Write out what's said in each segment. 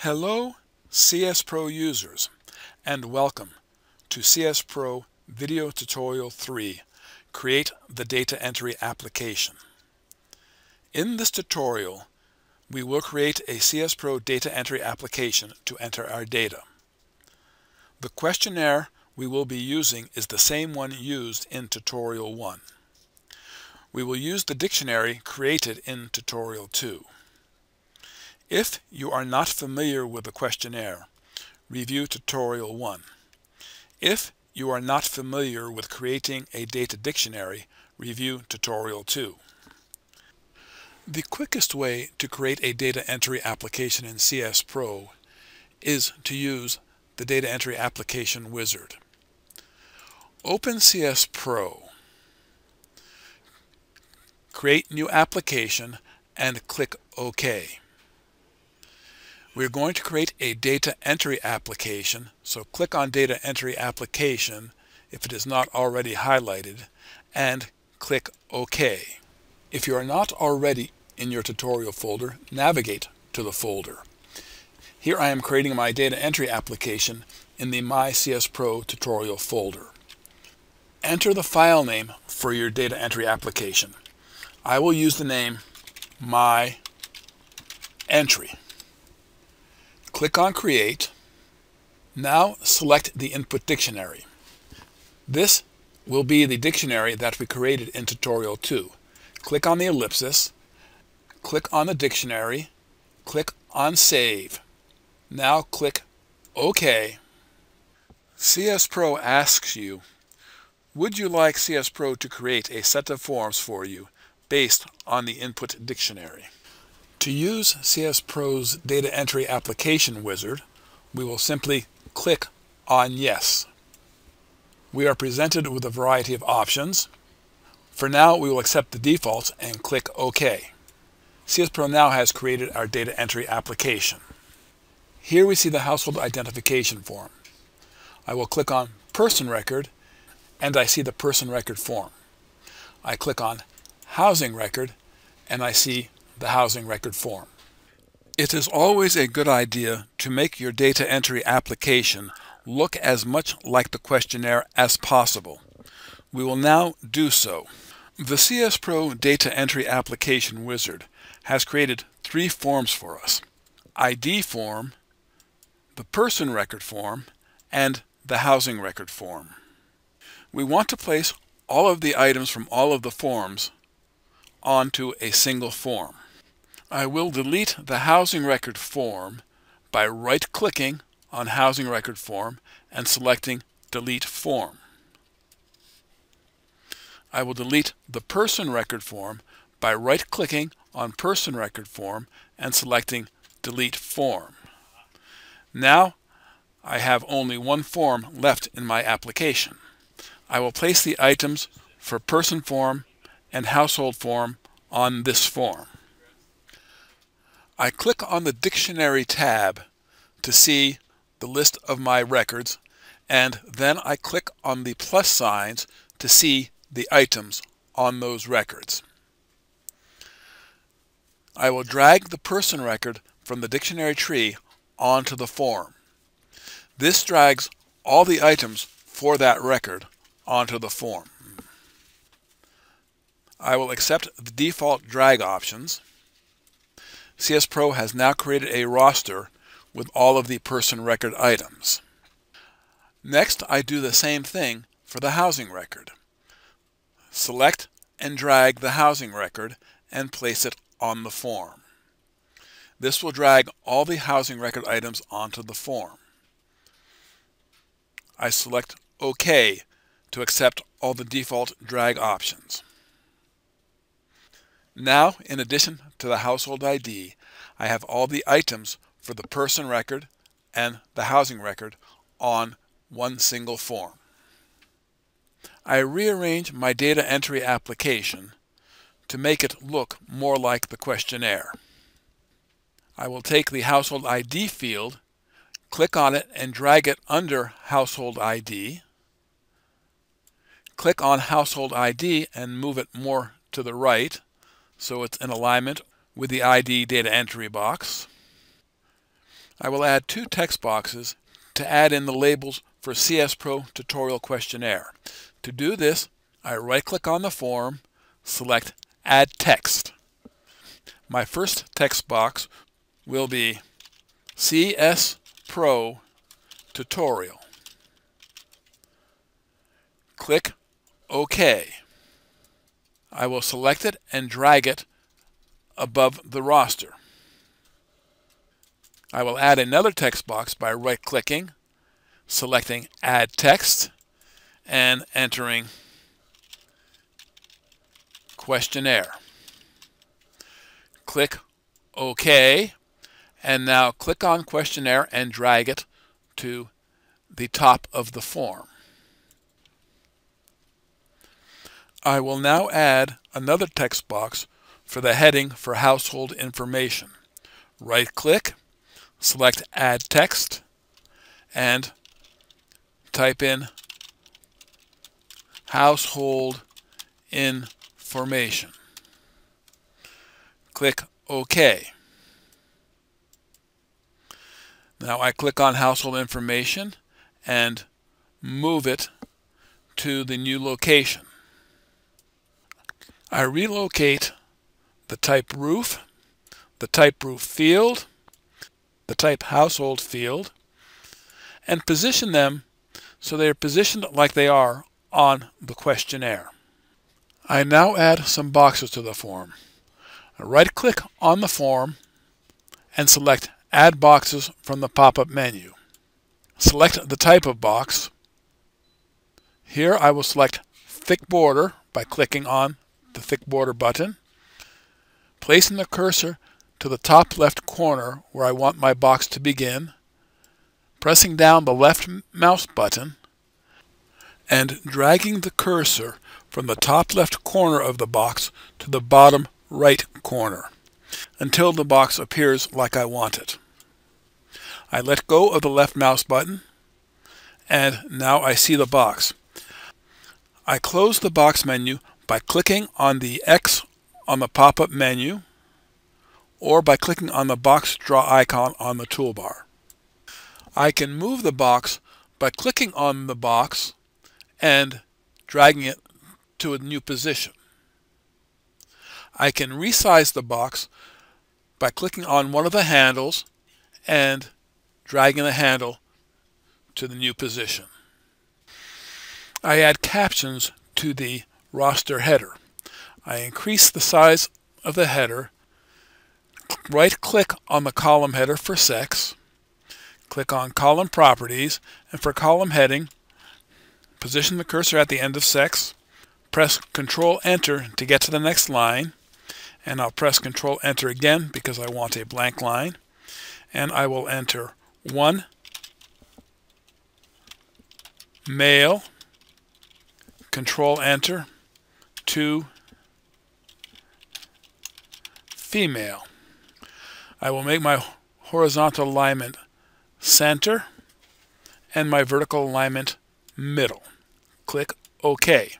Hello CSPro users and welcome to CSPro Video Tutorial 3 Create the Data Entry Application. In this tutorial we will create a CSPro data entry application to enter our data. The questionnaire we will be using is the same one used in tutorial 1. We will use the dictionary created in tutorial 2. If you are not familiar with the questionnaire, review tutorial 1. If you are not familiar with creating a data dictionary, review tutorial 2. The quickest way to create a data entry application in CSPro is to use the data entry application wizard. Open CSPro, create new application and click OK. We're going to create a data entry application. So click on data entry application if it is not already highlighted and click OK. If you are not already in your tutorial folder, navigate to the folder. Here I am creating my data entry application in the My CSPro tutorial folder. Enter the file name for your data entry application. I will use the name My Entry. Click on Create. Now select the input dictionary. This will be the dictionary that we created in tutorial 2. Click on the ellipsis, click on the dictionary, click on Save. Now click OK. CSPro asks you, would you like CSPro to create a set of forms for you based on the input dictionary? To use CSPro's data entry application wizard, we will simply click on Yes. We are presented with a variety of options. For now, we will accept the defaults and click OK. CSPro now has created our data entry application. Here we see the household identification form. I will click on Person Record and I see the Person Record form. I click on Housing Record and I see the housing record form. It is always a good idea to make your data entry application look as much like the questionnaire as possible. We will now do so. The CSPro Data Entry Application Wizard has created three forms for us. ID form, the person record form, and the housing record form. We want to place all of the items from all of the forms onto a single form. I will delete the housing record form by right-clicking on Housing Record Form and selecting Delete Form. I will delete the Person Record Form by right-clicking on Person Record Form and selecting Delete Form. Now I have only one form left in my application. I will place the items for Person Form and Household Form on this form. I click on the Dictionary tab to see the list of my records and then I click on the plus signs to see the items on those records. I will drag the person record from the dictionary tree onto the form. This drags all the items for that record onto the form. I will accept the default drag options CSPro has now created a roster with all of the person record items. Next, I do the same thing for the housing record. Select and drag the housing record and place it on the form. This will drag all the housing record items onto the form. I select OK to accept all the default drag options. Now, in addition to the household ID, I have all the items for the person record and the housing record on one single form. I rearrange my data entry application to make it look more like the questionnaire. I will take the household ID field, click on it and drag it under household ID, click on household ID and move it more to the right, so it's in alignment with the ID data entry box. I will add two text boxes to add in the labels for CSPro Tutorial Questionnaire. To do this, I right-click on the form, select Add Text. My first text box will be CS Pro Tutorial. Click OK. I will select it and drag it above the roster. I will add another text box by right-clicking, selecting Add Text, and entering Questionnaire. Click OK, and now click on Questionnaire and drag it to the top of the form. I will now add another text box for the heading for household information. Right-click, select Add Text, and type in Household Information. Click OK. Now I click on Household Information and move it to the new location. I relocate the type roof, the type roof field, the type household field, and position them so they are positioned like they are on the questionnaire. I now add some boxes to the form. Right-click on the form and select Add Boxes from the pop-up menu. Select the type of box. Here I will select Thick Border by clicking on the Thick Border button, placing the cursor to the top left corner where I want my box to begin, pressing down the left mouse button, and dragging the cursor from the top left corner of the box to the bottom right corner until the box appears like I want it. I let go of the left mouse button and now I see the box. I close the box menu by clicking on the X on the pop-up menu or by clicking on the box draw icon on the toolbar. I can move the box by clicking on the box and dragging it to a new position. I can resize the box by clicking on one of the handles and dragging the handle to the new position. I add captions to the roster header. I increase the size of the header, right click on the column header for sex, click on column properties, and for column heading, position the cursor at the end of sex, press Control Enter to get to the next line, and I'll press Control Enter again because I want a blank line, and I will enter 1 male, Control Enter, 2 female. I will make my horizontal alignment center and my vertical alignment middle. Click OK.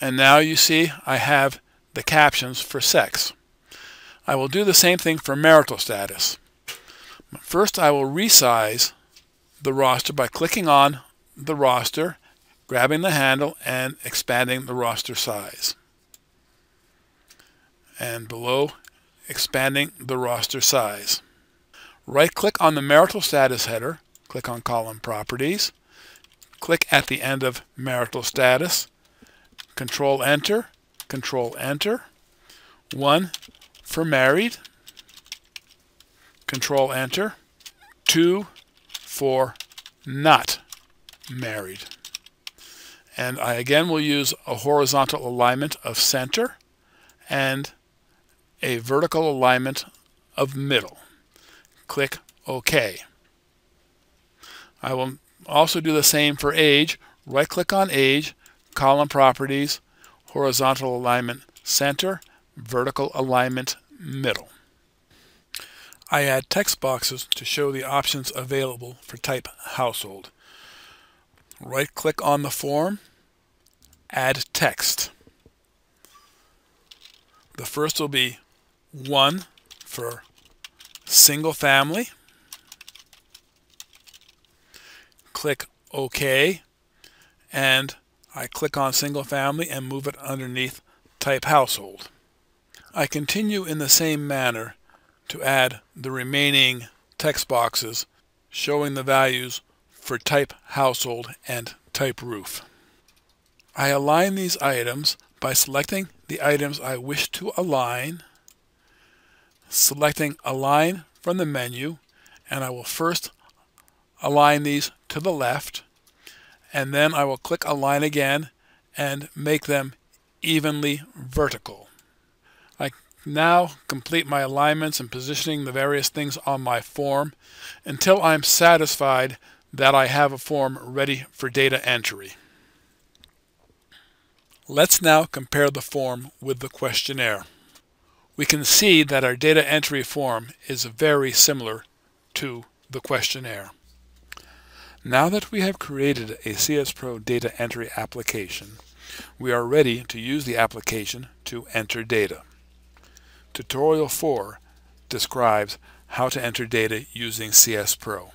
And now you see I have the captions for sex. I will do the same thing for marital status. First I will resize the roster by clicking on the roster, grabbing the handle, and expanding the roster size. And below, expanding the roster size. Right-click on the marital status header, click on Column Properties, click at the end of Marital Status, Control Enter, Control Enter, 1 for married, Control Enter, 2 for not married. And I again will use a horizontal alignment of center and a vertical alignment of middle. Click OK. I will also do the same for age. Right click on age, column properties, horizontal alignment center, vertical alignment middle. I add text boxes to show the options available for type household right click on the form, add text. The first will be one for single family. Click OK and I click on single family and move it underneath type household. I continue in the same manner to add the remaining text boxes showing the values for type household and type roof. I align these items by selecting the items I wish to align, selecting Align from the menu, and I will first align these to the left, and then I will click Align again and make them evenly vertical. I now complete my alignments and positioning the various things on my form until I'm satisfied that I have a form ready for data entry. Let's now compare the form with the questionnaire. We can see that our data entry form is very similar to the questionnaire. Now that we have created a CSPro data entry application, we are ready to use the application to enter data. Tutorial 4 describes how to enter data using CSPro.